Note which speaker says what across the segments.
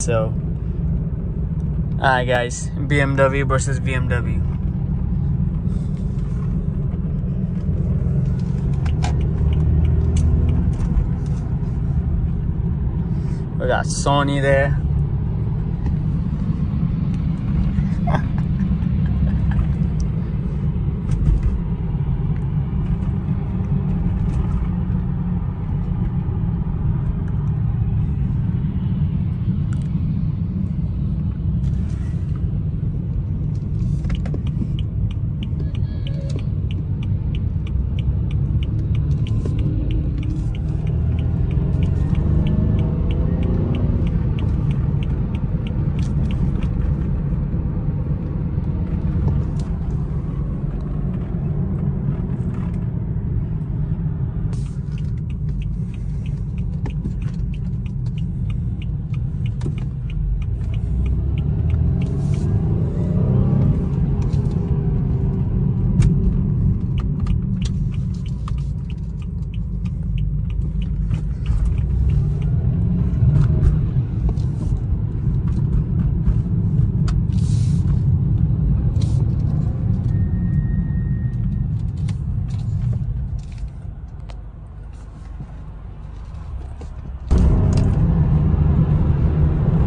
Speaker 1: So, alright, guys, BMW versus BMW. We got Sony there.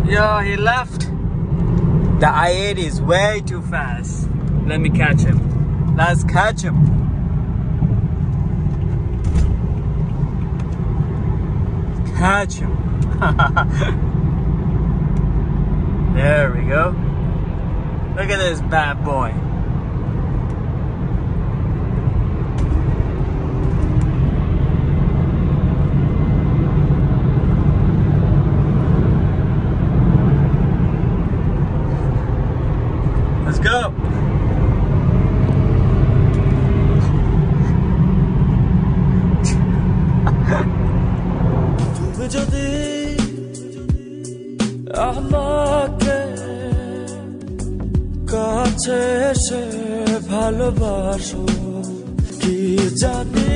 Speaker 1: Yo, he left. The i8 is way too fast. Let me catch him. Let's catch him. Catch him. there we go. Look at this bad boy. Let's go.
Speaker 2: তুমি যদি আমাকে কাছে এসে ভালোবাসো কি জানি